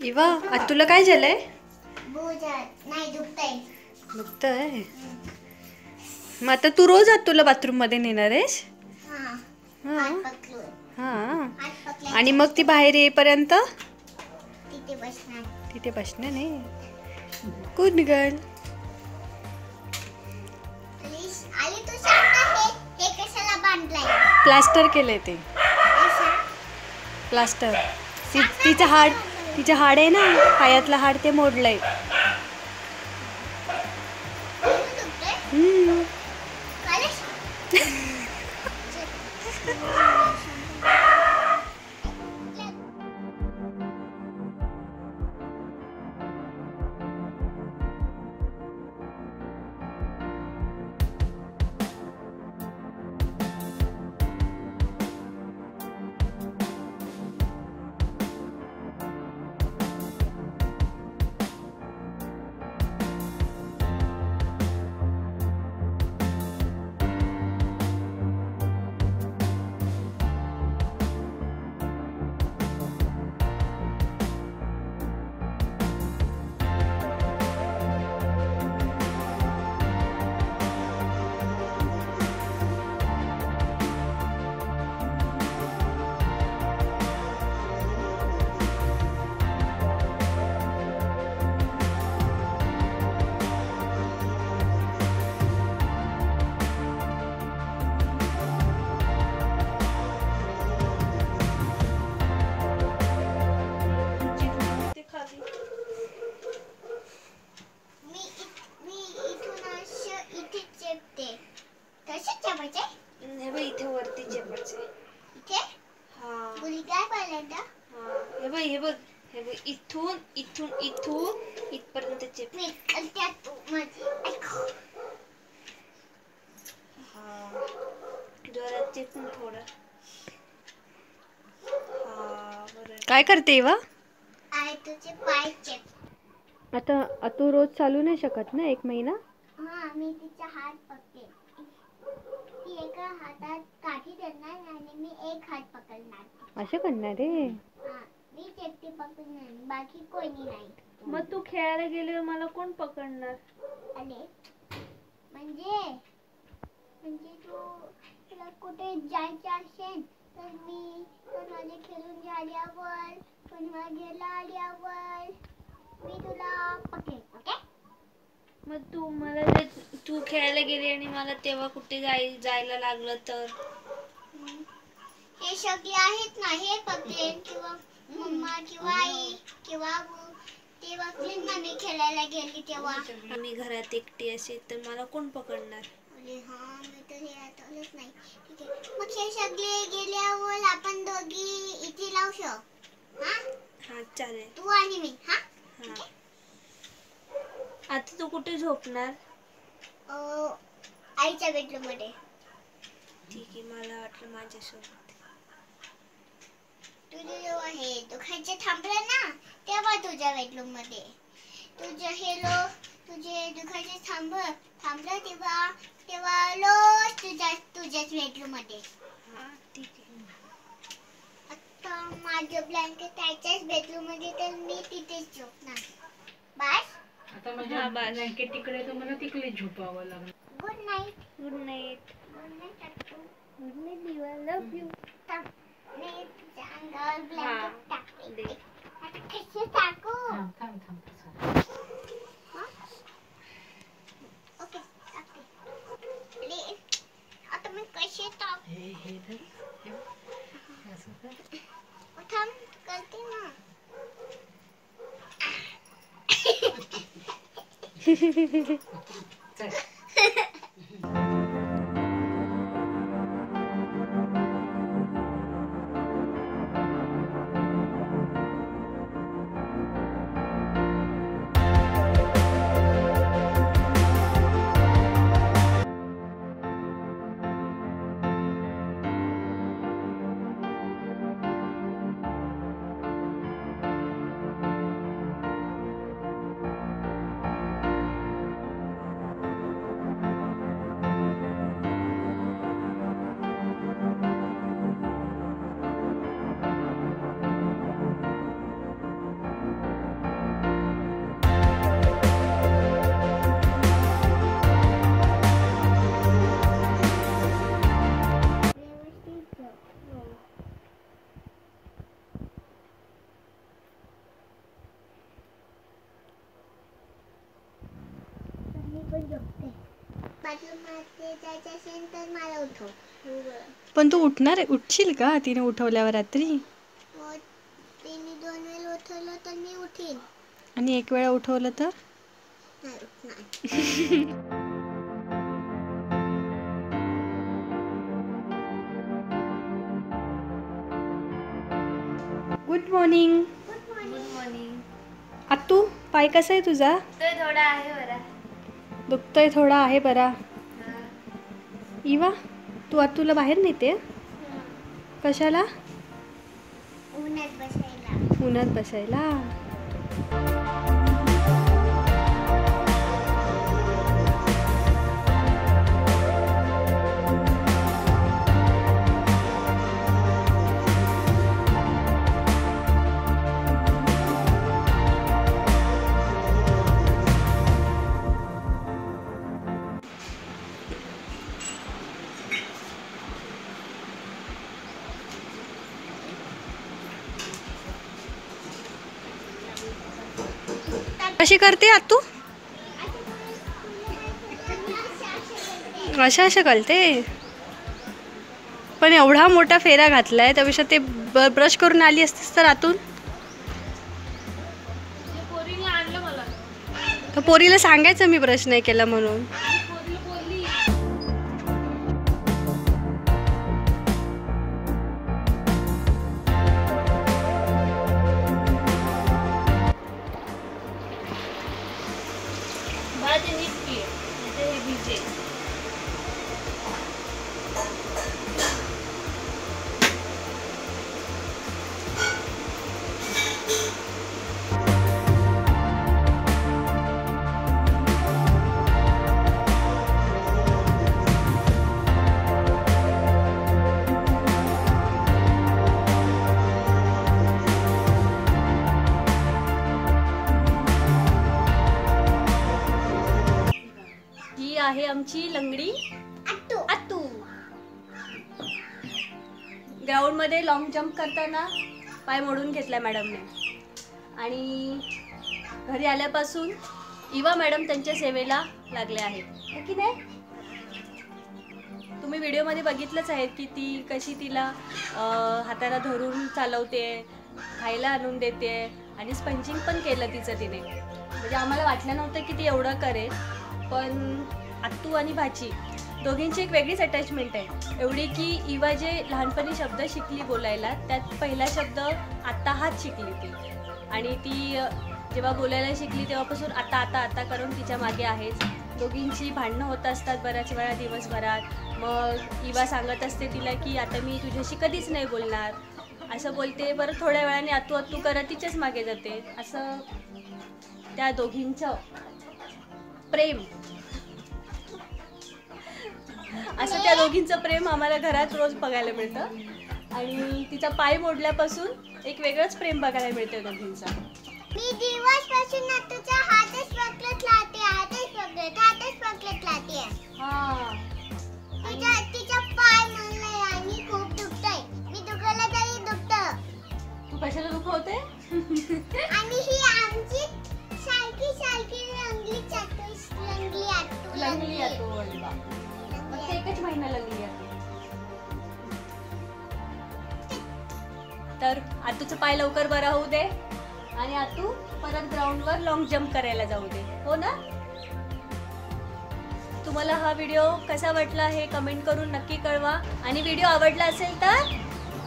इवा आज तुला काय झालंय? दुखतंय? दुखतंय मग आता तू रोज आत तुला बाथरूममध्ये नेणार आहेस? हा. हा. हा. आणि मग ती बाहेर येईपर्यंत? तिथे बसणार. नाही. गुड गर्ल प्लास्टर केलंय ते. प्लास्टर तिचं हाड तिचं हाड आहे ना पायातलं हाड ते मोडलंय. हम्म. हा. हे बघ हे बघ हे बघ इथून इथून इथून इथपर्यंत चेप. मी त्या तू जोरात चेपून थोडं. हा बरं. काय करते इवा तुझे पाय आता तू रोज चालू नाही शकत ना एक महिना? हा मी तिचा हात पकडते एका हातात काठी धरणार आणि मी एक हात पकडणार. असं करणार रे हा मी पकडणार बाकी कोणी नाही. मग तू खेळायला गेल्यावर मला कोण पकडणार? अरे म्हणजे? म्हणजे तू तुला कुठे जायचं असेल तर मी तर माझे खेळून झाल्यावर पण घरला आल्यावर मी तुला पकेन ओके? मग तू मला जर तू खेळायला गेली आणि मला तेव्हा कुठे जाय जायला लागलं तर? हे सगळे आहेत ना हे पकडेन किंवा मम्मा किंवा आई किंवा आबू. ते बघलेन ना मी खेळायला गेली तेव्हा. मी घरात एकटी असेल तर मला कोण पकडणार? अरे हा मी तर हे आठवलंच नाही. ठीक आहे. मग हे सगळे गेल्यावर आपण दोघी इथे लावू शकतो हा? हा चालेल. तू आणि मी हा? हा. आता तू कुठे झोपणार? अं, आईच्या बेडरूममध्ये ठीक आहे मला वाटलं माझ्यासोबत. तुझे जेव्हा हे दुखायचे थांबलं ना तेव्हा तुझ्या बेडरूममध्ये तुझं हे लो तुझे दुखायचे थांब थांबलं तेव्हा तेव्हा रोज तुझ्या तुझ्याच बेडरूममध्ये हा ठीक आहे. आता माझं ब्लँकेट त्याच्याच बेडरूममध्ये तर मी तिथेच झोपणार. बस आता हा, माझ्या बस. ब्लँकेट तिकडे तर मला तिकडे झोपावं लागलं good night good night good night Akku good night दिवा लव यू थांब. मी तुझ्या अंगावर ब्लँकेट टाकते दे. आता कसे टाकू थांब थांब थांब तसं. हा? ओके टाकते अरे, आता मी कसे टाक हे हे धर हे बघ. हे असं कर. थांब करते ना चल अरे असेल तर मला उठव पण तू उठणार आहे? उठशील का? तिने उठवल्यावर रात्री? तिने दोन वेळ उठवलं तर मी उठीन. आणि एक वेळा उठवलं तर? गुड मॉर्निंग गुड मॉर्निंग आत्तू पाय कसा आहे तुझा? थोडा आहे बरा. दुखतोय थोडा आहे बरा. इवा तू आत्तूला बाहेर नेते? कशाला? उन्हात बसायला. उन्हात बसायला. कशी करते आत्तू? अशा अशा कळते पण एवढा मोठा फेरा घातलाय त्यापेक्षा ते ब- ब्रश करून आली असतीस तर आतून? पोरीला सांगायचं मी ब्रश नाही केला म्हणून. आमची लंगडी आतू ग्राउंडमध्ये लॉंग जम्प करताना पाय मोडून घेतला मॅडमने आणि घरी आल्यापासून इवा मॅडम त्यांच्या सेवेला लागले आहेत हो की नाही? तुम्ही व्हिडिओमध्ये बघितलंच आहे की ती कशी तिला हाताला धरून चालवते खायला आणून देते आणि स्पंचिंग पण केलं तिचं तिने. म्हणजे आम्हाला वाटलं नव्हतं की ती एवढं करेल पण आत्तू आणि भाची. दोघींची एक वेगळीच अटॅचमेंट आहे. एवढी की इवा जे लहानपणी शब्द शिकली बोलायला त्यात पहिला शब्द आत्ता हाच शिकली ती. आणि ती जेव्हा बोलायला शिकली तेव्हापासून आता आता आता करून तिच्यामागे आहेच. दोघींची भांडणं होत असतात बऱ्याच वेळा दिवसभरात. मग इवा सांगत असते तिला की आता मी तुझ्याशी कधीच नाही बोलणार. असं बोलते. बरं थोड्या वेळाने आतू आतू करत तिच्याच मागे जाते. असं त्या दोघींचं प्रेम. असं त्या दोघींचं प्रेम आम्हाला घरात रोज बघायला मिळतं. आणि तिचा पाय मोडल्यापासून एक वेगळंच प्रेम बघायला मिळतं दोघींचा. मी दिवसपासून ना तुझा हातच पकडत राहते हातच पकडत हातच पकडत राहते हा. तुझा तिचा पाय म्हणलाय आणि खूप दुखतंय. मी दुखायला तरी दुखत. तू कशाला दुखवते? आणि ही आमची तर आतूचं पाय लवकर बरा होऊ दे. आणि आतू परत ग्राउंडवर लॉंग जम्प करायला जाऊ दे. हो ना? तुम्हाला हा व्हिडिओ कसा वाटला हे कमेंट करून नक्की कळवा. आणि व्हिडिओ आवडला असेल तर?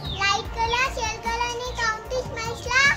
लाईक करा शेअर करा आणि काउंटी स्मॅशला